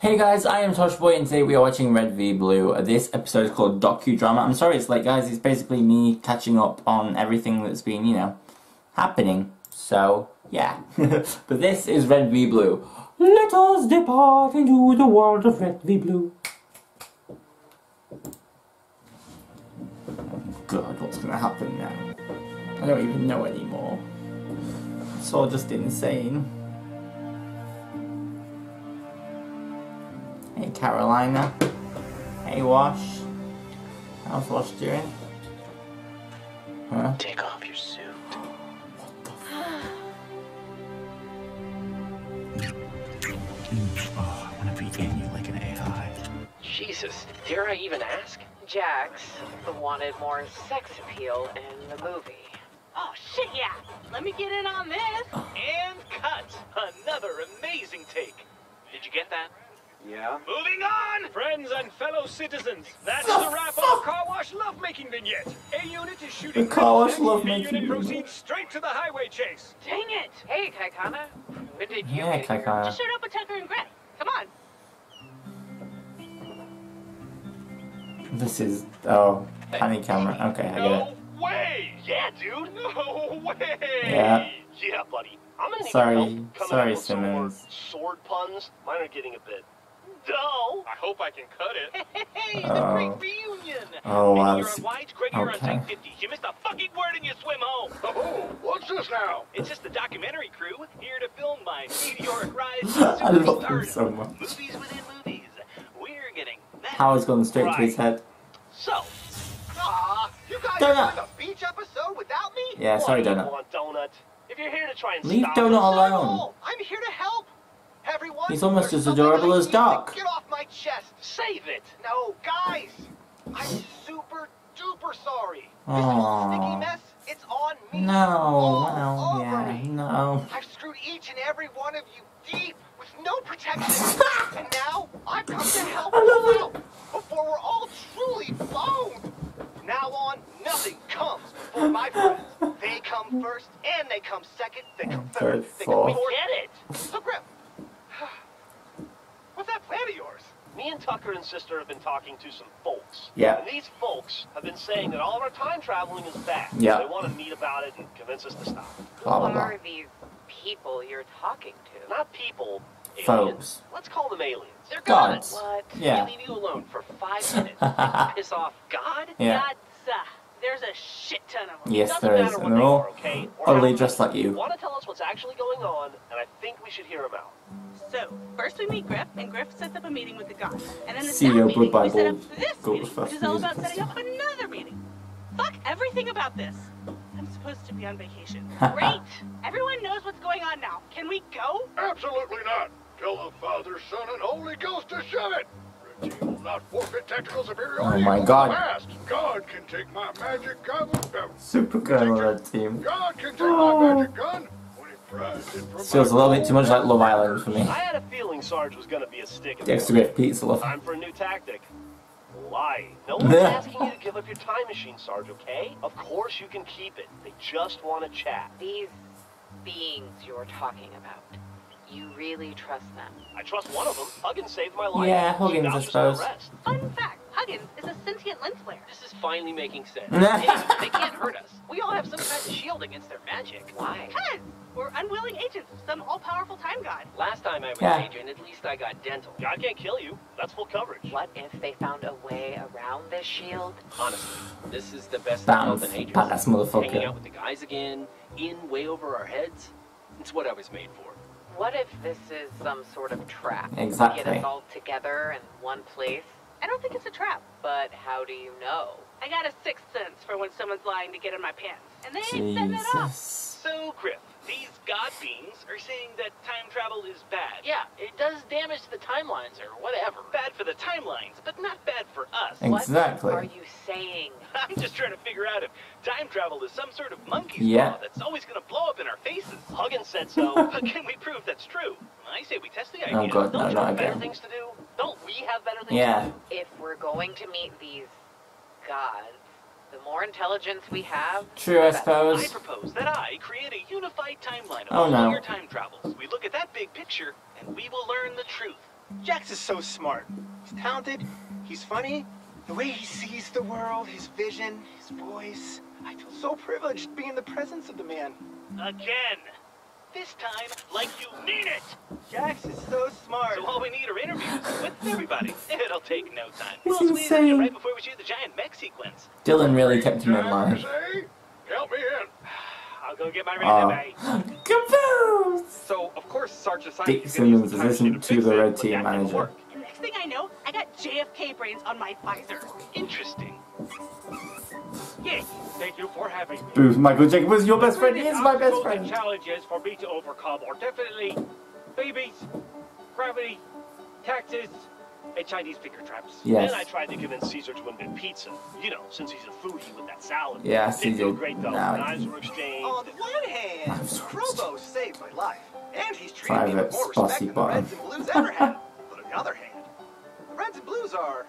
Hey guys, I am Tosh Boy and today we are watching Red v Blue. This episode is called Docudrama. I'm sorry it's late guys, it's basically me catching up on everything that's been, you know, happening. So, yeah. but this is Red v Blue. Let us depart into the world of Red v Blue. God, what's gonna happen now? I don't even know anymore. It's all just insane. Hey Carolina. Hey Wash. How's Wash doing? Huh? Take off your suit. What the? Oh, I want to be in you like an AI. Jesus, dare I even ask? Jax wanted more sex appeal in the movie. Oh shit, yeah. Let me get in on this. And cut! Another amazing take. Did you get that? Yeah? Moving on! Friends and fellow citizens, that's the wrap on the car wash lovemaking vignette. A unit is shooting. The car wash green lovemaking flags, B unit proceeds straight to the highway chase. Dang it. Hey, Kaikaina, when did you Yeah, get here? Kaikaina. Just showed up with Tucker and Greg. Come on. This is oh panny camera. Okay, I get it. No way! Yeah, dude. No way! Yeah. Yeah, buddy. I'm gonna need Sorry- your help coming sorry, up with Simmons. sword puns. Mine are getting a bit dull. I hope I can cut it. Hey, Oh. the great reunion! Oh, Maybe wow, you're on wides, Greg, you're on okay. Type 50. You missed a fucking word and you swim home. Oh, what's this now? It's just the documentary crew here to film my meteoric rise to I love him so much. Movies within movies. We're getting that. Howard's gone straight to his head. So, Aw, you guys Donut. are doing a beach episode without me? Yeah, sorry, What do you Donut. want, Donut? If you're here to try and Leave Donut us, Not at alone. I'm here to help. Everyone, He's almost there's as adorable as Doc. Get off my chest. save it. No, guys. I'm super duper sorry. This Aw. whole sticky mess, it's on me. No, All well, over yeah, me. no. I've screwed each and every one of you deep with no protection. and now I've come to help I love you it. out before we're all truly boned. Now on, nothing comes before my friends. They come first, and they come second, they come third, Third, they come fourth. fourth. Get it. So, Grif, what's that plan of yours? Me and Tucker and Sister have been talking to some folks. Yeah. And these folks have been saying that all of our time traveling is bad. Yeah. They want to meet about it and convince us to stop. Blah blah Who blah. are these people you're talking to? Not people. Aliens. Folks. Let's call them aliens. they're Gods. What? Yeah. They leave you alone for five minutes. and piss off God? Yeah. Gods, uh, there's a shit ton of them. Yes, there is, and they're all are, okay? We're utterly dressed like you. Want to tell us what's actually going on, and I think we should hear them out. So, first we meet Grif, and Grif sets up a meeting with the gods. And then the CEO that meeting, Goodbye we set up this Gold meeting, which is all Music about setting up another meeting. Fuck everything about this. I'm supposed to be on vacation. Great! Everyone knows what's going on now. Can we go? Absolutely not. Tell the Father, Son, and Holy Ghost to shove it. Red team will not forfeit tactical superiority Oh my God. God can take my magic gun. Super Colonel Red Team. God can take Oh. my magic gun when he prized it from This feels a little bit too much like Love Island for me. I had a feeling Sarge was going to be a stick in The the extra mud. great pizza love. Time for a new tactic. Lie. No one's asking you to give up your time machine, Sarge, okay? Of course you can keep it. They just want to chat. These beings you're talking about. You really trust them? I trust one of them. Huggins saved my life. Yeah, She Huggins, I suppose. Fun fact Huggins is a sentient lens flare. This is finally making sense. They can't hurt us. We all have some kind of shield against their magic. Why? Because we're unwilling agents of some all powerful time god. Last time I was Yeah. agent, at least I got dental. God can't kill you. That's full coverage. What if they found a way around this shield? Honestly, this is the best Bounce. of an agent. Hanging out with the guys again, in way over our heads. It's what I was made for. What if this is some sort of trap? Exactly. Get us all together in one place? I don't think it's a trap. But how do you know? I got a sixth sense for when someone's lying to get in my pants. And they ain't setting it off. Jesus. So, Grif, these god beings are saying that time travel is bad. Yeah, it does damage the timelines or whatever. Bad for the timelines, but not bad for us. Exactly. What are you saying? I'm just trying to figure out if time travel is some sort of monkey's Yeah. paw that's always going to blow up in our faces. Huggins said so. But can we prove that's true? I say we test the idea. Oh god, no, Don't not have better again. things to do? Don't we have better things Yeah. to do? If we're going to meet these gods, the more intelligence we have, True, I suppose. I suppose. propose that I create a unified timeline of Oh, all no. your time travels. We look at that big picture, and we will learn the truth. Jax is so smart. He's talented, he's funny. The way he sees the world, his vision, his voice. I feel so privileged being in the presence of the man. Again. This time, like you mean it. Jax is so smart. So all we need are interviews with everybody. It'll take no time. It's we'll squeeze it insane. right before we shoot the giant mech sequence. Dylan really kept him in line. Help me in. I'll go get my resume. Ah. Caboose! So, of course, Sergeant Dick Simmons is assistant to the Red Team manager. And next thing I know, I got JFK brains on my visor. Interesting. Yes, thank you for having me. Booth, Michael Jacob was your best friend. He is my best friend. challenges for me to overcome are definitely babies, gravity, taxes, and Chinese finger traps. Yes. Then I tried to convince Caesar to invent pizza. You know, since he's a foodie with that salad. Yeah, Caesar. Didn't go did. great though. No, Knives he- were exchanged. On one hand, I'm sorry. Robo saved my life, and he's treated me with more respect than the Reds and Blues ever had. But on the other hand, the Reds and Blues are,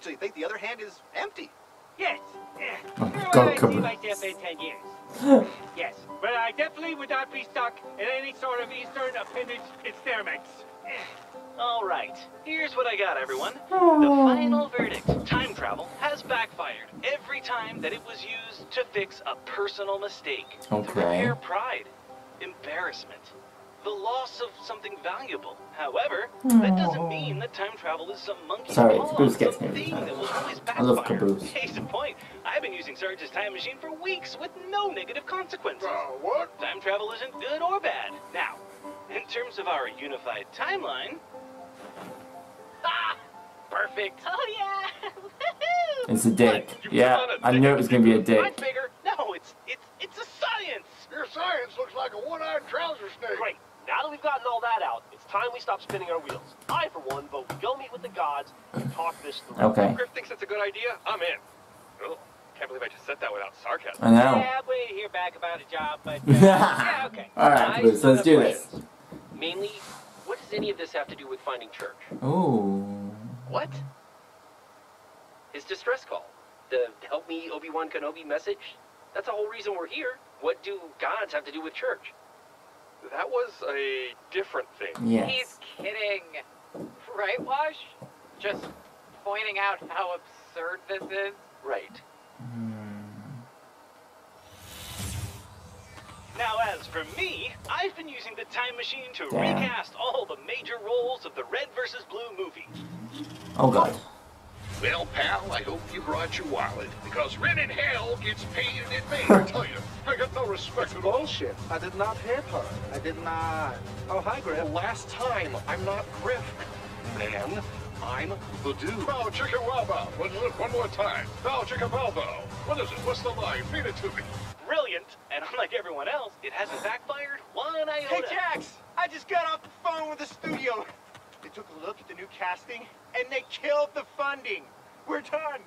actually think the other hand is empty. Yes. Yeah. Oh, Where God, would I come see on. myself in 10 years? yes. But I definitely would not be stuck in any sort of Eastern appendage experiments. All right, here's what I got, everyone. The final verdict. Time travel has backfired every time that it was used to fix a personal mistake. To Okay. repair pride, embarrassment, the loss of something valuable. However, that doesn't mean that time travel is some monkey Sorry, paw, Caboose gets me every time. that will always I love backfire. Caboose. Case in point, I've been using Sarge's time machine for weeks with no negative consequences. what? Time travel isn't good or bad. Now, in terms of our unified timeline. Ah! Perfect. Oh yeah! It's a dick. You Yeah, found a I knew it was gonna be a dick. bigger. No, it's it's it's a science. Your science looks like a one-eyed trouser snake. Great. Now that we've gotten all that out, it's time we stop spinning our wheels. I, for one, vote we go meet with the gods and talk this through. Okay. Grif thinks it's a good idea. I'm in. Oh, can't believe I just said that without sarcasm. I know. Yeah, I'm waiting to hear back about a job, but uh, yeah, okay. Alright, I Caboose, still let's have do this. Mainly, what does any of this have to do with finding Church? Ooh. What? His distress call. The help me Obi-Wan Kenobi message? That's the whole reason we're here. What do gods have to do with church? That was a different thing. Yes. He's kidding. Right, Wash? Just pointing out how absurd this is. Right. Hmm. Now, as for me, I've been using the time machine to Damn. recast all the major roles of the Red versus Blue movie. Oh god. Well, pal, I hope you brought your wallet, because rent in hell gets paid in advance. I tell you, I got no respect at all. Bullshit. I did not hit her. I did not. Oh, hi, The Grif. last time, I'm not Grif. Man, I'm the dude. Oh, bow chicka wow bow. One, one more time. Oh, bow chicka bow bow. What is it? What's the line? Feed it to me. Brilliant, and unlike everyone else, it hasn't backfired one iota. Hey, Jax! I just got off the phone with the studio. They took a look at the new casting, and they killed the funding. We're done.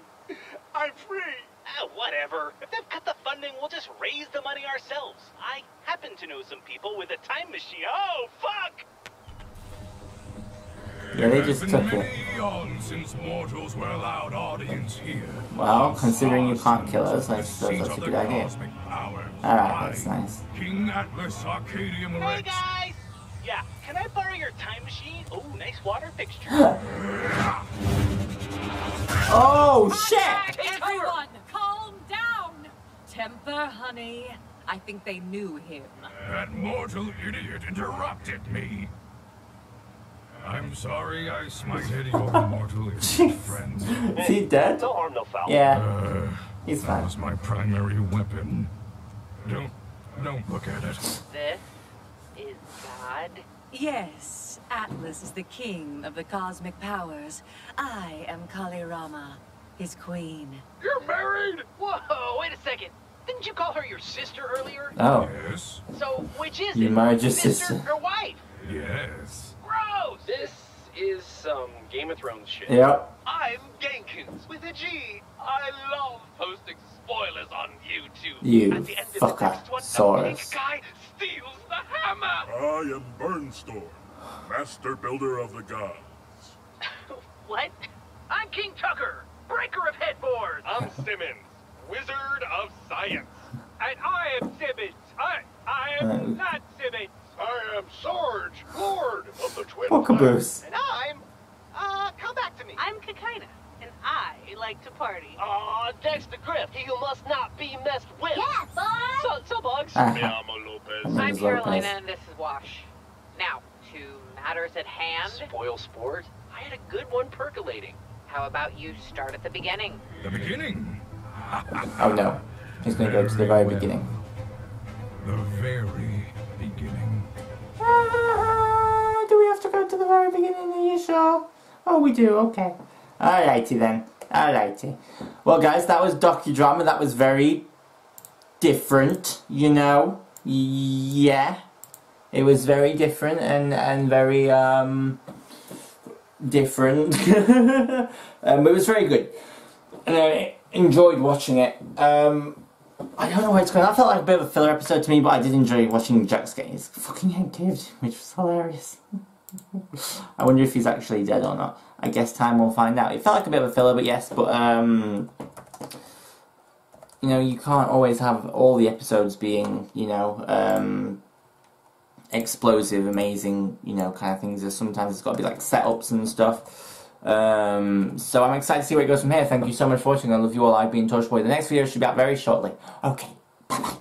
I'm free. Ah, whatever. If they've cut the funding, we'll just raise the money ourselves. I happen to know some people with a time machine. Oh, fuck! Yeah, they just took it. since mortals were allowed audience here. Well, considering you can't kill us, I suppose that's a good idea. Alright, that's nice. King Atlas Arcadium Hey, guys! Yeah, can I borrow your time machine? Oh, nice water fixture. Oh shit! Everyone, calm down. Temper, honey. I think they knew him. That mortal idiot interrupted me. I'm sorry I smited your mortal idiot friend. Is he dead? No harm, no foul. Yeah, Uh, he's that fine. That was my primary weapon. Don't, don't look at it. This is God. Yes, Atlas is the king of the cosmic powers. I am Kalirama, his queen. You're married? Whoa, wait a second. Didn't you call her your sister earlier? Oh, Yes, So, which is You it? married your sister sister. or wife? yes. Gross! This is some Game of Thrones shit. yep. I'm Genkins with a G. I love posting spoilers on YouTube. You At the end of the fucker, next one, the Saurus. pink guy steals the hammer. I am Burnstorm, master builder of the gods. What? I'm King Tucker, breaker of headboards. I'm Simmons, wizard of science. And I am Simmons, I, I Uh, am not Simmons. I am Sarge, Lord of the Twin Poor Caboose. And I'm, uh, come back to me. I'm Kaikaina, and I like to party. Aw, Dexter Grif, he who must not be messed with. Yeah, boy! So, so Bugs. Ah. Me llamo Lopez. I'm Lopez. Carolina, and this is Wash. Now, to matters at hand. Spoil sport. I had a good one percolating. How about you start at the beginning? The beginning. Oh no. He's gonna go to the very Well, beginning. The very beginning. Ah, do we have to go to the very beginning? Are you sure? Oh, we do. Okay. Alrighty then. Alrighty. Well, guys, that was docudrama. That was very different. You know. Yeah. It was very different and and very um different. um, it was very good, and I enjoyed watching it. Um, I don't know where it's going. That felt like a bit of a filler episode to me, but I did enjoy watching Jax get his fucking head caved, which was hilarious. I wonder if he's actually dead or not. I guess time will find out. It felt like a bit of a filler, but yes, but um, you know, you can't always have all the episodes being, you know, um, explosive, amazing, you know, kind of things. There's sometimes it's got to be like setups and stuff. Um, so I'm excited to see where it goes from here. Thank you so much for watching. I love you all. I've been Torchboy. The next video should be out very shortly. Okay, bye bye.